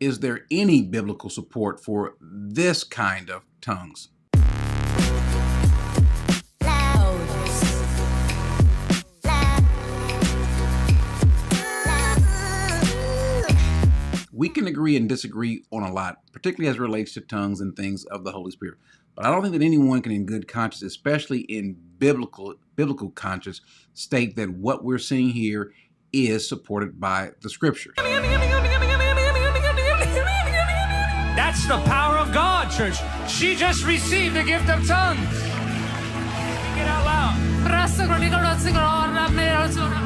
is there any biblical support for this kind of tongues? We can agree and disagree on a lot, particularly as it relates to tongues and things of the Holy Spirit. But I don't think that anyone can, in good conscience, especially in biblical biblical conscience, state that what we're seeing here is supported by the scriptures. That's the power of God, church. She just received the gift of tongues. Speak it out loud.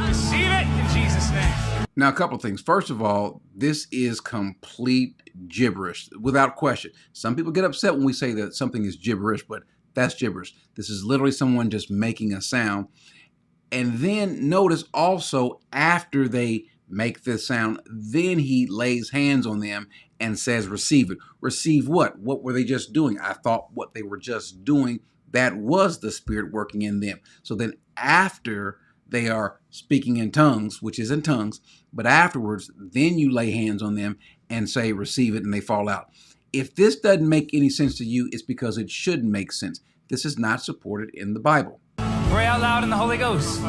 Receive it in Jesus' name. Now, a couple of things. First of all, this is complete gibberish, without question. Some people get upset when we say that something is gibberish, but that's gibberish. This is literally someone just making a sound. And then notice also after they make this sound, then he lays hands on them and says, Receive it. Receive what? What were they just doing? I thought what they were just doing, that was the Spirit working in them. So then after they are speaking in tongues, which is in tongues, but afterwards, then you lay hands on them and say, Receive it, and they fall out. If this doesn't make any sense to you, it's because it shouldn't make sense. This is not supported in the Bible. Pray out loud in the Holy Ghost.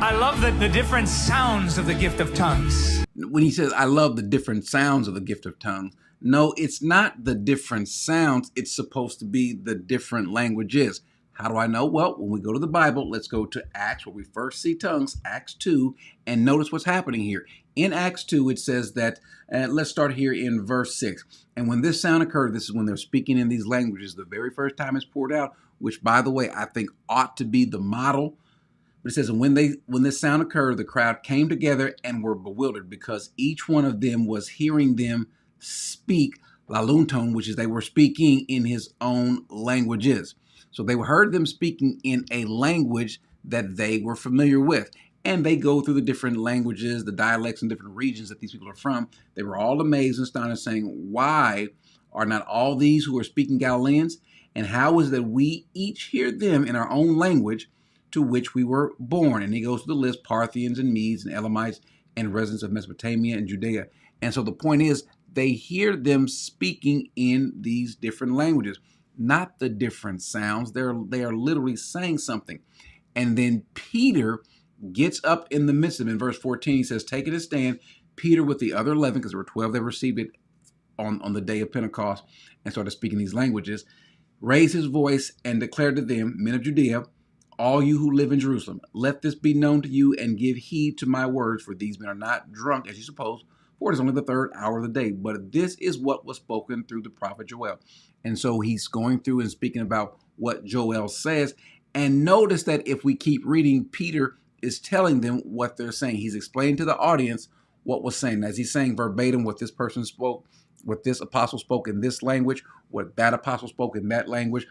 I love the, the different sounds of the gift of tongues. When he says, I love the different sounds of the gift of tongues, no, it's not the different sounds. It's supposed to be the different languages. How do I know? Well, when we go to the Bible, let's go to Acts, where we first see tongues, Acts 2, and notice what's happening here. In Acts 2, it says that, uh, let's start here in verse 6. And when this sound occurred, this is when they're speaking in these languages, the very first time it's poured out, which, by the way, I think ought to be the model but it says, and when they when this sound occurred, the crowd came together and were bewildered because each one of them was hearing them speak Lalunton, which is they were speaking in his own languages. So they heard them speaking in a language that they were familiar with. And they go through the different languages, the dialects, and different regions that these people are from. They were all amazed and astonished, saying, Why are not all these who are speaking Galileans? And how is that we each hear them in our own language? To which we were born. And he goes to the list Parthians and Medes and Elamites and residents of Mesopotamia and Judea. And so the point is, they hear them speaking in these different languages, not the different sounds. They're they are literally saying something. And then Peter gets up in the midst of it. In verse 14, he says, Taking a stand, Peter with the other 11, because there were 12 that received it on, on the day of Pentecost and started speaking these languages, raised his voice and declared to them, Men of Judea, all you who live in Jerusalem, let this be known to you and give heed to my words, for these men are not drunk, as you suppose, for it is only the third hour of the day. But this is what was spoken through the prophet Joel. And so he's going through and speaking about what Joel says. And notice that if we keep reading, Peter is telling them what they're saying. He's explaining to the audience what was saying. As he's saying verbatim what this person spoke, what this apostle spoke in this language, what that apostle spoke in that language,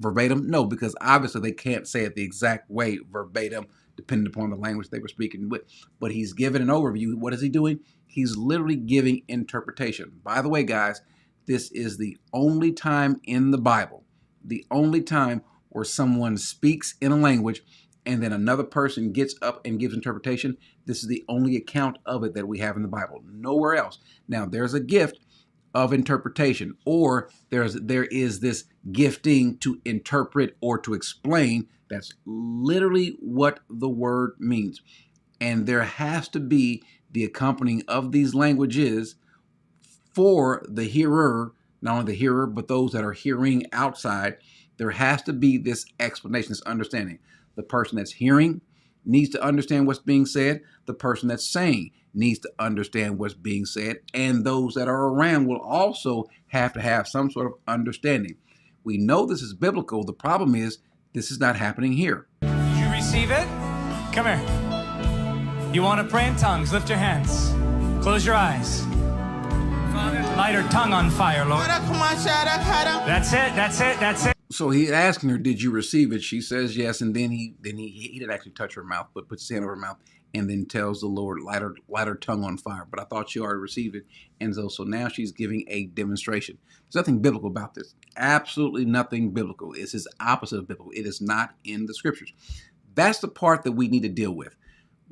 verbatim? No, because obviously they can't say it the exact way verbatim, depending upon the language they were speaking with. But he's given an overview. What is he doing? He's literally giving interpretation. By the way, guys, this is the only time in the Bible, the only time where someone speaks in a language and then another person gets up and gives interpretation. This is the only account of it that we have in the Bible. Nowhere else. Now, there's a gift of interpretation or there's there is this gifting to interpret or to explain that's literally what the word means. And there has to be the accompanying of these languages for the hearer not only the hearer but those that are hearing outside. There has to be this explanation this understanding. The person that's hearing needs to understand what's being said. The person that's saying needs to understand what's being said, and those that are around will also have to have some sort of understanding. We know this is biblical. The problem is this is not happening here. Did you receive it? Come here. You want to pray in tongues? Lift your hands. Close your eyes. Light her tongue on fire, Lord. That's it. That's it. That's it. So he's asking her, "Did you receive it?" She says yes, and then he then he he didn't actually touch her mouth, but puts his hand over her mouth and then tells the Lord, light her, light her tongue on fire. But I thought she already received it. And so, so now she's giving a demonstration. There's nothing biblical about this. Absolutely nothing biblical. It's his opposite of biblical. It is not in the scriptures. That's the part that we need to deal with.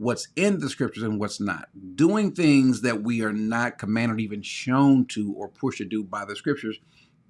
what's in the scriptures and what's not. Doing things that we are not commanded, even shown to, or pushed to do by the scriptures,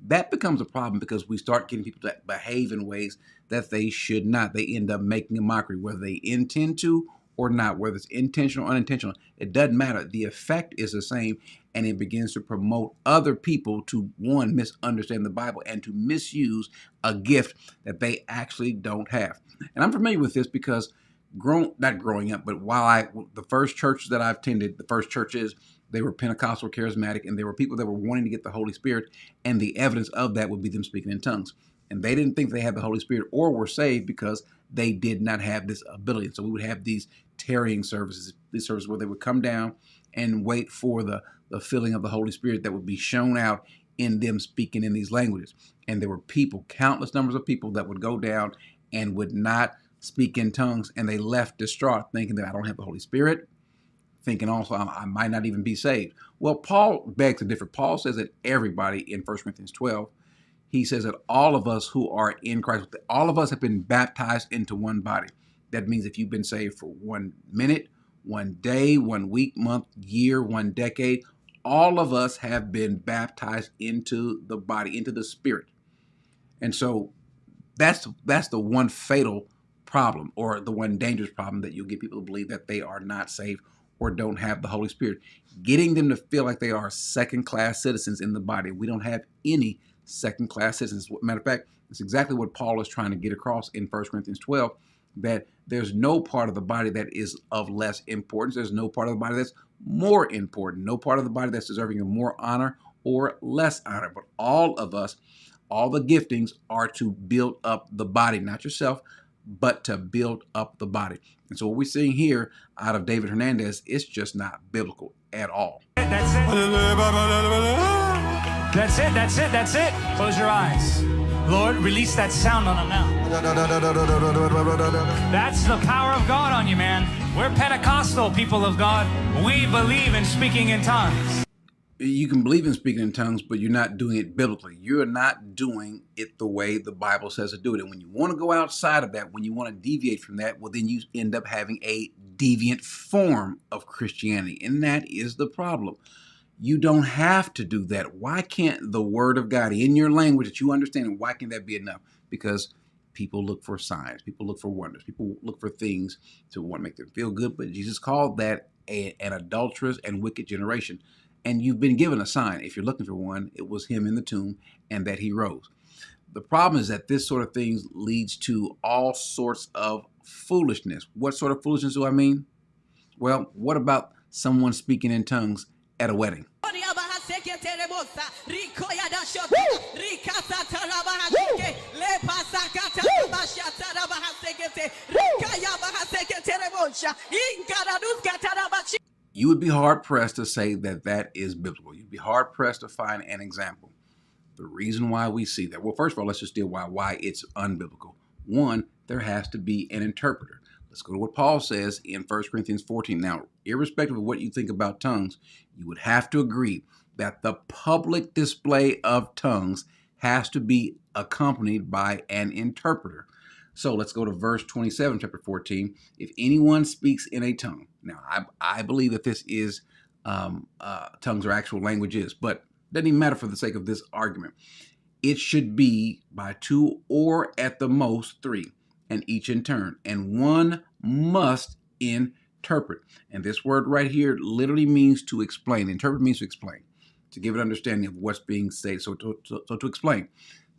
that becomes a problem because we start getting people to behave in ways that they should not. They end up making a mockery, whether they intend to or not, whether it's intentional or unintentional. It doesn't matter. The effect is the same, and it begins to promote other people to one misunderstand the Bible and to misuse a gift that they actually don't have. And I'm familiar with this because grown not growing up, but while I the first church that I've attended, the first churches, they were Pentecostal charismatic, and there were people that were wanting to get the Holy Spirit, and the evidence of that would be them speaking in tongues. And they didn't think they had the Holy Spirit or were saved because they did not have this ability. So we would have these tarrying services, these services where they would come down and wait for the, the filling of the Holy Spirit that would be shown out in them speaking in these languages. And there were people, countless numbers of people that would go down and would not speak in tongues, and they left distraught, thinking that I don't have the Holy Spirit, thinking also I, I might not even be saved. Well, Paul begs to differ. Paul says that everybody in 1 Corinthians 12, he says that all of us who are in Christ, all of us have been baptized into one body. That means if you've been saved for one minute, one day, one week, month, year, one decade, all of us have been baptized into the body, into the spirit. And so that's that's the one fatal problem or the one dangerous problem that you'll get people to believe that they are not saved or don't have the Holy Spirit. Getting them to feel like they are second class citizens in the body. We don't have any second class citizens. Matter of fact, it's exactly what Paul is trying to get across in 1 Corinthians 12 that there's no part of the body that is of less importance. There's no part of the body that's more important, no part of the body that's deserving of more honor or less honor. But all of us, all the giftings are to build up the body, not yourself, but to build up the body. And so what we're seeing here out of David Hernandez, it's just not biblical at all. That's it. That's it. That's it. Close your eyes. Lord, release that sound on them now. That's the power of God on you, man. We're Pentecostal people of God. We believe in speaking in tongues you can believe in speaking in tongues, but you're not doing it biblically. You're not doing it the way the Bible says to do it. And when you want to go outside of that, when you want to deviate from that, well, then you end up having a deviant form of Christianity. And that is the problem. You don't have to do that. Why can't the Word of God in your language that you understand, why can't that be enough? Because people look for signs, people look for wonders, people look for things to want to make them feel good. But Jesus called that a, an adulterous and wicked generation and you've been given a sign. If you're looking for one, it was him in the tomb and that he rose. The problem is that this sort of thing leads to all sorts of foolishness. What sort of foolishness do I mean? Well, what about someone speaking in tongues at a wedding? you would be hard pressed to say that that is biblical. You'd be hard pressed to find an example. The reason why we see that, well, first of all, let's just deal why why it's unbiblical. One, there has to be an interpreter. Let's go to what Paul says in 1 Corinthians 14. Now, irrespective of what you think about tongues, you would have to agree that the public display of tongues has to be accompanied by an interpreter. So let's go to verse 27, chapter 14. If anyone speaks in a tongue, now I, I believe that this is um, uh, tongues are actual languages, but doesn't even matter for the sake of this argument. It should be by two or at the most three, and each in turn, and one must interpret. And this word right here literally means to explain. Interpret means to explain, to give an understanding of what's being said. So to, so, so to explain,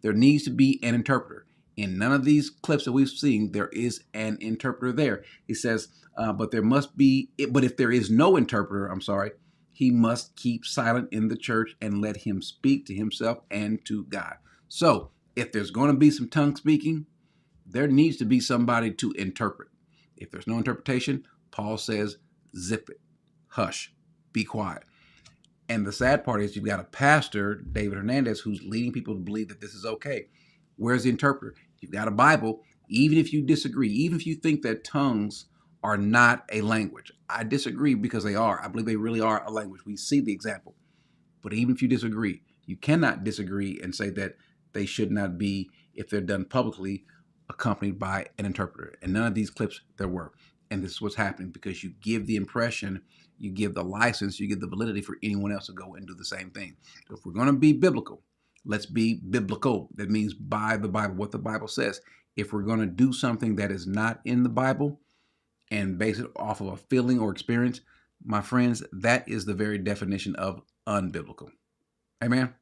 there needs to be an interpreter. In none of these clips that we've seen, there is an interpreter there. He says, uh, but there must be, but if there is no interpreter, I'm sorry, he must keep silent in the church and let him speak to himself and to God. So if there's going to be some tongue speaking, there needs to be somebody to interpret. If there's no interpretation, Paul says, zip it, hush, be quiet. And the sad part is you've got a pastor, David Hernandez, who's leading people to believe that this is okay. Where's the interpreter? You've got a Bible. Even if you disagree, even if you think that tongues are not a language, I disagree because they are. I believe they really are a language. We see the example. But even if you disagree, you cannot disagree and say that they should not be, if they're done publicly, accompanied by an interpreter. And none of these clips there were. And this is what's happening because you give the impression, you give the license, you give the validity for anyone else to go and do the same thing. So if we're going to be biblical, let's be biblical. That means by the Bible, what the Bible says. If we're going to do something that is not in the Bible and base it off of a feeling or experience, my friends, that is the very definition of unbiblical. Amen.